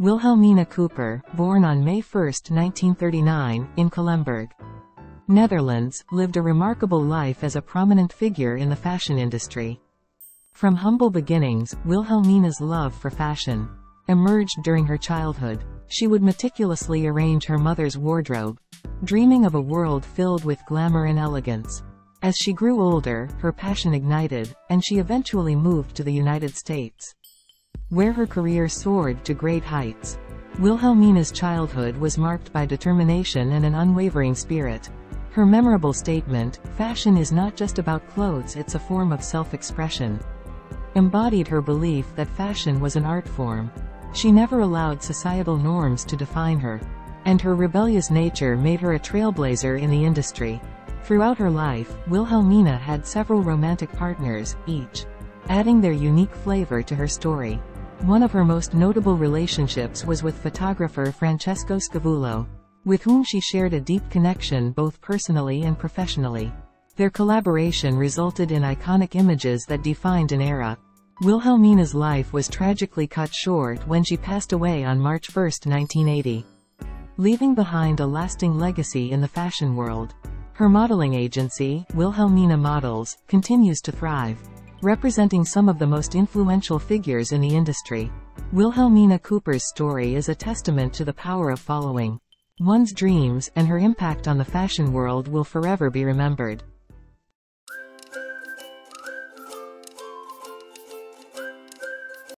Wilhelmina Cooper, born on May 1, 1939, in Culemborg, Netherlands, lived a remarkable life as a prominent figure in the fashion industry. From humble beginnings, Wilhelmina's love for fashion emerged during her childhood. She would meticulously arrange her mother's wardrobe, dreaming of a world filled with glamour and elegance. As she grew older, her passion ignited, and she eventually moved to the United States where her career soared to great heights. Wilhelmina's childhood was marked by determination and an unwavering spirit. Her memorable statement, fashion is not just about clothes it's a form of self-expression, embodied her belief that fashion was an art form. She never allowed societal norms to define her. And her rebellious nature made her a trailblazer in the industry. Throughout her life, Wilhelmina had several romantic partners, each adding their unique flavor to her story. One of her most notable relationships was with photographer Francesco Scavullo, with whom she shared a deep connection both personally and professionally. Their collaboration resulted in iconic images that defined an era. Wilhelmina's life was tragically cut short when she passed away on March 1, 1980, leaving behind a lasting legacy in the fashion world. Her modeling agency, Wilhelmina Models, continues to thrive representing some of the most influential figures in the industry. Wilhelmina Cooper's story is a testament to the power of following one's dreams, and her impact on the fashion world will forever be remembered.